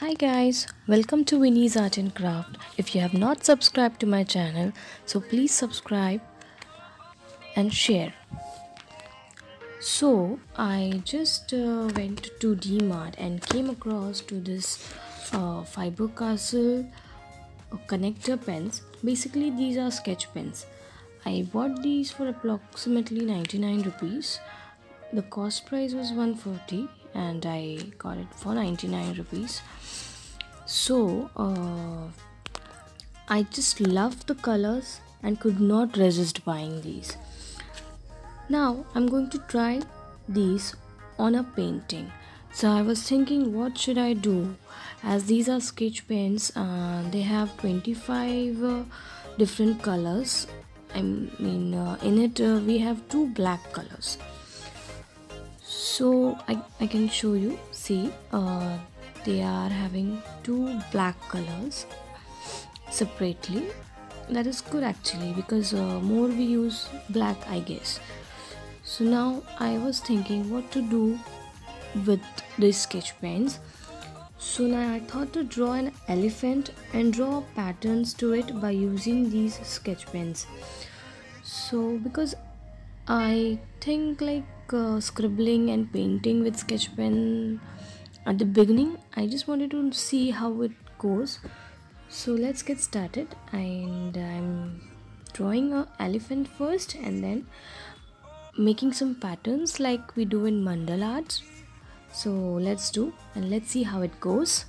Hi guys, welcome to Vinnie's Art and Craft. If you have not subscribed to my channel, so please subscribe and share. So I just uh, went to DMart and came across to this uh, Fiber Castle uh, connector pens. Basically, these are sketch pens. I bought these for approximately 99 rupees. The cost price was 140 and I got it for 99 rupees. So uh, I just loved the colors and could not resist buying these. Now I'm going to try these on a painting. So I was thinking what should I do as these are sketch pens uh, they have 25 uh, different colors I mean uh, in it uh, we have two black colors so I, I can show you. See uh, they are having two black colors separately. That is good actually because uh, more we use black I guess. So now I was thinking what to do with these sketch pens. So now I thought to draw an elephant and draw patterns to it by using these sketch pens. So because I think like uh, scribbling and painting with sketch pen at the beginning. I just wanted to see how it goes. So let's get started. And I'm drawing a elephant first and then making some patterns like we do in mandala so let's do and let's see how it goes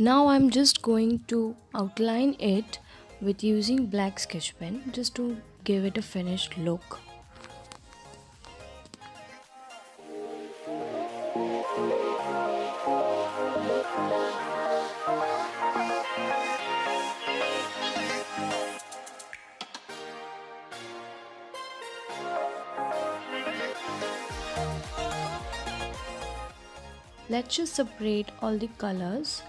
Now I'm just going to outline it with using black sketch pen just to give it a finished look. Let's just separate all the colors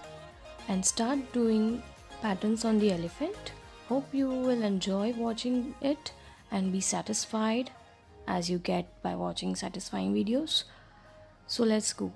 and start doing patterns on the elephant. Hope you will enjoy watching it and be satisfied as you get by watching satisfying videos. So let's go.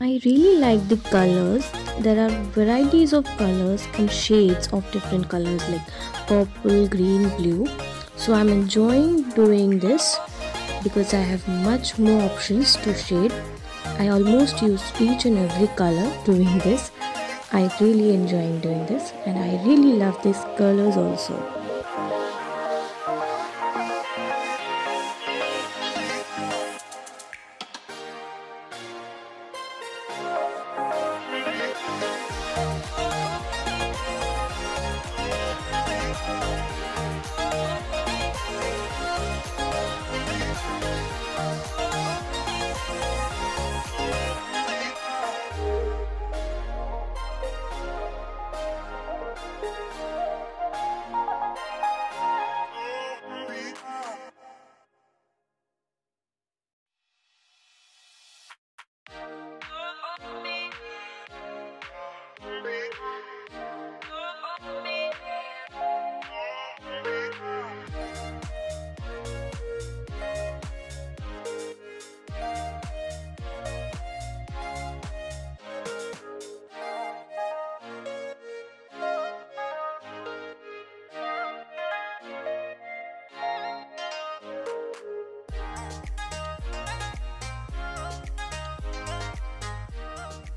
I really like the colors. There are varieties of colors and shades of different colors like purple, green, blue. So I'm enjoying doing this because I have much more options to shade. I almost use each and every color doing this. I really enjoying doing this and I really love these colors also.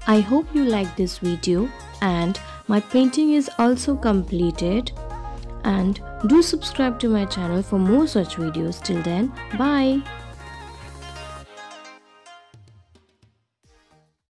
I hope you like this video and my painting is also completed. And do subscribe to my channel for more such videos. Till then bye